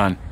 Run.